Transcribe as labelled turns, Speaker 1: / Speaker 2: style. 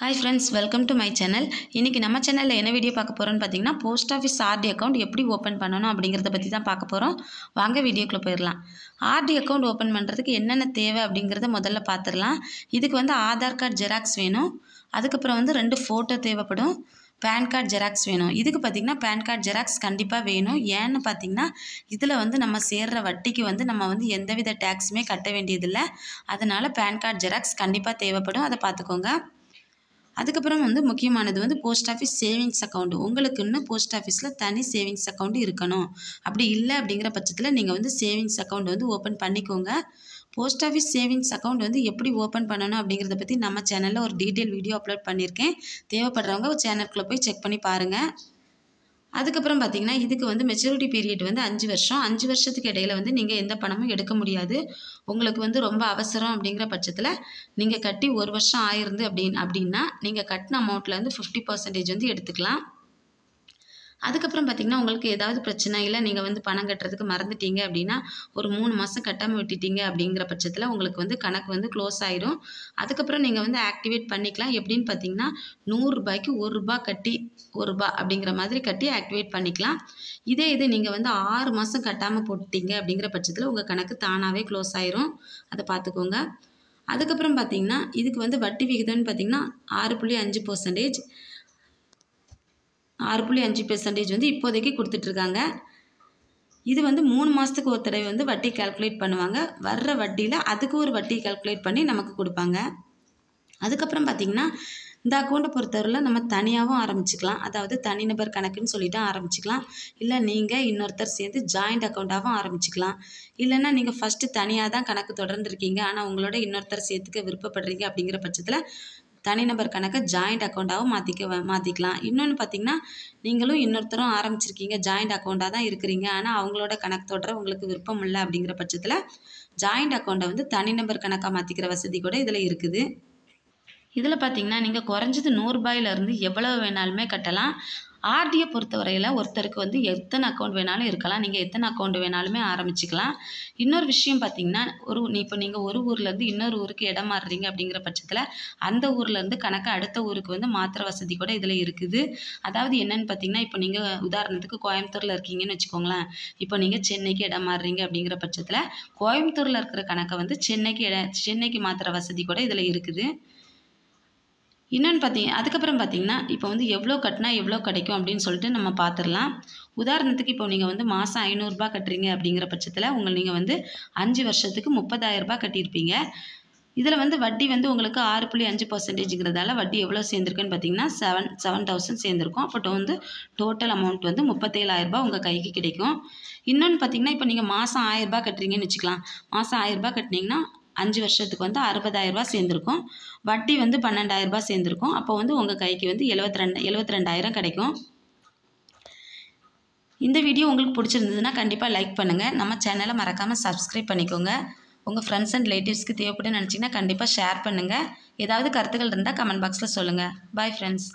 Speaker 1: Hi friends welcome to my channel இன்றைக்கி நம்ம சேனலில் என்ன வீடியோ பார்க்க போகிறோன்னு பார்த்தீங்கன்னா போஸ்ட் ஆஃபீஸ் ஆர்டி அக்கௌண்ட் எப்படி ஓப்பன் பண்ணணும் அப்படிங்கிறத பற்றி தான் பார்க்க போகிறோம் வாங்க வீடியோக்குள்ளே போயிடலாம். ஆர்டி அக்கௌண்ட் ஓப்பன் பண்ணுறதுக்கு என்னென்ன தேவை அப்படிங்கிறத முதல்ல பார்த்துடலாம். இதுக்கு வந்து ஆதார் கார்டு ஜெராக்ஸ் வேணும். அதுக்கப்புறம் வந்து ரெண்டு ஃபோட்டோ தேவைப்படும். பேன் கார்டு ஜெராக்ஸ் வேணும். இதுக்கு பார்த்திங்கன்னா பேன் கார்டு ஜெராக்ஸ் கண்டிப்பாக வேணும். ஏன்னு பார்த்திங்கன்னா இதில் வந்து நம்ம சேர்கிற வட்டிக்கு வந்து நம்ம வந்து எந்தவித டேக்ஸுமே கட்ட வேண்டியதில்லை. அதனால் பேன் கார்டு ஜெராக்ஸ் கண்டிப்பாக தேவைப்படும். அதை பார்த்துக்கோங்க. அதுக்கப்புறம் வந்து முக்கியமானது வந்து போஸ்ட் ஆஃபீஸ் சேவிங்ஸ் அக்கௌண்ட் உங்களுக்குன்னு போஸ்ட் ஆஃபீஸில் தனி சேவிங்ஸ் அக்கௌண்ட் இருக்கணும். அப்படி இல்லை அப்படிங்கிற பட்சத்தில் நீங்கள் வந்து சேவிங்ஸ் அக்கௌண்ட் வந்து ஓப்பன் பண்ணிக்கோங்க. போஸ்ட் ஆஃபீஸ் சேவிங்ஸ் அக்கௌண்ட் வந்து எப்படி ஓப்பன் பண்ணணும் அப்படிங்கிறத பற்றி நம்ம சேனலில் ஒரு டீட்டெயில் வீடியோ அப்லோட் பண்ணியிருக்கேன். தேவைப்படுறவங்க சேனலுக்குள்ளே போய் செக் பண்ணி பாருங்கள் அதுக்கப்புறம் பார்த்தீங்கன்னா இதுக்கு வந்து மெச்சூரிட்டி பீரியட் வந்து அஞ்சு வருஷம். அஞ்சு வருஷத்துக்கு இடையில வந்து நீங்கள் எந்த பணமும் எடுக்க முடியாது. உங்களுக்கு வந்து ரொம்ப அவசரம் அப்படிங்கிற பட்சத்தில் நீங்கள் கட்டி ஒரு வருஷம் ஆயிருந்து அப்படின்னு அப்படின்னா நீங்கள் கட்டின அமௌண்ட்லேருந்து ஃபிஃப்டி பர்சன்டேஜ் வந்து எடுத்துக்கலாம். அதுக்கப்புறம் பார்த்திங்கன்னா உங்களுக்கு ஏதாவது பிரச்சனை இல்லை நீங்கள் வந்து பணம் கட்டுறதுக்கு மறந்துட்டீங்க அப்படின்னா ஒரு மூணு மாதம் கட்டாமல் விட்டுட்டீங்க அப்படிங்கிற பட்சத்தில் உங்களுக்கு வந்து கணக்கு வந்து க்ளோஸ் ஆயிடும் அதுக்கப்புறம் நீங்கள் வந்து ஆக்டிவேட் பண்ணிக்கலாம். எப்படின்னு பார்த்தீங்கன்னா நூறுரூபாய்க்கு ஒரு ரூபா கட்டி ஒரு ரூபா அப்படிங்கிற மாதிரி கட்டி ஆக்டிவேட் பண்ணிக்கலாம். இதே இது நீங்கள் வந்து ஆறு மாதம் கட்டாமல் போட்டுட்டீங்க அப்படிங்கிற பட்சத்தில் உங்கள் கணக்கு தானாகவே க்ளோஸ் ஆயிரும். அதை பார்த்துக்கோங்க அதுக்கப்புறம் பார்த்தீங்கன்னா இதுக்கு வந்து வட்டி விகிதம்னு பார்த்தீங்கன்னா ஆறு புள்ளி அஞ்சு பர்சன்டேஜ் ஆறு புள்ளி அஞ்சு பெர்சன்டேஜ் வந்து இப்போதைக்கு கொடுத்துட்ருக்காங்க. இது வந்து மூணு மாதத்துக்கு ஒரு தடவை வந்து வட்டி கால்குலேட் பண்ணுவாங்க. வர்ற வட்டியில் அதுக்கு ஒரு வட்டி கால்குலேட் பண்ணி நமக்கு கொடுப்பாங்க. அதுக்கப்புறம் பார்த்திங்கன்னா இந்த அக்கௌண்ட்டை பொறுத்தவரையில் நம்ம தனியாகவும் ஆரம்பிச்சுக்கலாம். அதாவது தனிநபர் கணக்குன்னு சொல்லிட்டு ஆரம்பிச்சுக்கலாம். இல்லை நீங்கள் இன்னொருத்தர் சேர்ந்து ஜாயிண்ட் அக்கௌண்ட்டாகவும் ஆரம்பிச்சுக்கலாம். இல்லைன்னா நீங்கள் ஃபஸ்ட்டு தனியாக தான் கணக்கு தொடர்ந்துருக்கீங்க. ஆனால் உங்களோட இன்னொருத்தர் சேர்த்துக்க விருப்பப்படுறீங்க அப்படிங்கிற பட்சத்தில் தனிநபர் கணக்கை ஜாயிண்ட் அக்கௌண்ட்டாகவும் மாற்றிக்க மாற்றிக்கலாம் இன்னொன்று பார்த்தீங்கன்னா நீங்களும் இன்னொருத்தரும் ஆரம்பிச்சிருக்கீங்க ஜாயிண்ட் அக்கௌண்ட்டாக தான் இருக்கிறீங்க. ஆனால் அவங்களோட கணக்கு தொடர உங்களுக்கு விருப்பம் இல்லை அப்படிங்கிற பட்சத்தில் ஜாயிண்ட் அக்கௌண்ட்டை வந்து தனிநபர் கணக்காக மாற்றிக்கிற வசதி கூட இதில் இருக்குது. இதில் பார்த்தீங்கன்னா நீங்கள் குறைஞ்சது நூறுரூபாயிலேருந்து எவ்வளோ வேணாலுமே கட்டலாம். ஆர்டியை பொறுத்தவரையில் ஒருத்தருக்கு வந்து எத்தனை அக்கௌண்ட் வேணாலும் இருக்கலாம். நீங்கள் எத்தனை அக்கௌண்ட் வேணாலுமே ஆரம்பிச்சுக்கலாம். இன்னொரு விஷயம் பார்த்தீங்கன்னா ஒரு இப்போ நீங்கள் ஒரு ஊர்லேருந்து இன்னொரு ஊருக்கு இடம் மாறுறீங்க அப்படிங்கிற பட்சத்தில் அந்த ஊர்லேருந்து கணக்கு அடுத்த ஊருக்கு வந்து மாத்திர வசதி கூட இதில் இருக்குது. அதாவது என்னென்னு பார்த்தீங்கன்னா இப்போ நீங்கள் உதாரணத்துக்கு கோயம்புத்தூரில் இருக்கீங்கன்னு வச்சுக்கோங்களேன். இப்போ நீங்கள் சென்னைக்கு இடம் மாறுறீங்க அப்படிங்கிற பட்சத்தில் கோயம்புத்தூரில் இருக்கிற கணக்கை வந்து சென்னைக்கு இட சென்னைக்கு மாத்திர வசதி கூட இதில் இருக்குது. இன்னொன்று பார்த்தீங்க அதுக்கப்புறம் பார்த்தீங்கன்னா இப்போ வந்து எவ்வளோ கட்டினா எவ்வளோ கிடைக்கும் அப்படின்னு சொல்லிட்டு நம்ம பார்த்துடலாம் உதாரணத்துக்கு இப்போ நீங்கள் வந்து மாதம் ஐநூறுரூபா கட்டுறீங்க அப்படிங்கிற பட்சத்தில் உங்கள் நீங்கள் வந்து அஞ்சு வருஷத்துக்கு முப்பதாயிரரூபா கட்டியிருப்பீங்க. இதில் வந்து வட்டி வந்து உங்களுக்கு ஆறு புள்ளி அஞ்சு பர்சன்டேஜுங்கிறதால வட்டி எவ்வளோ சேர்ந்துருக்குன்னு பார்த்தீங்கன்னா செவன் செவன் தௌசண்ட் சேர்ந்துருக்கும். அப்போ வந்து டோட்டல் அமௌண்ட் வந்து முப்பத்தேழாயிரரூபா உங்கள் கைக்கு கிடைக்கும். இன்னொன்று பார்த்தீங்கன்னா இப்போ நீங்கள் மாதம் ஆயிரரூபா கட்டுறீங்கன்னு வச்சுக்கலாம். மாதம் ஆயிரரூபா கட்டினீங்கன்னா அஞ்சு வருஷத்துக்கு வந்து அறுபதாயிரரூபா சேர்ந்துருக்கும். வட்டி வந்து பன்னெண்டாயிரரூபா சேர்ந்துருக்கும். அப்போ வந்து உங்கள் கைக்கு வந்து எழுபத்தி ரெண்டு எழுபத்தி ரெண்டாயிரம் கிடைக்கும். இந்த வீடியோ உங்களுக்கு பிடிச்சிருந்ததுன்னா கண்டிப்பாக லைக் பண்ணுங்கள் நம்ம சேனலை மறக்காமல் சப்ஸ்கிரைப் பண்ணிக்கோங்க. உங்கள் ஃப்ரெண்ட்ஸ் அண்ட் ரிலேட்டிவ்ஸ்க்கு தேவைப்படுன்னு நினச்சிங்கன்னா கண்டிப்பாக ஷேர் பண்ணுங்கள் ஏதாவது கருத்துக்கள் இருந்தால் கமெண்ட் பாக்ஸில் சொல்லுங்கள் பாய் ஃப்ரெண்ட்ஸ்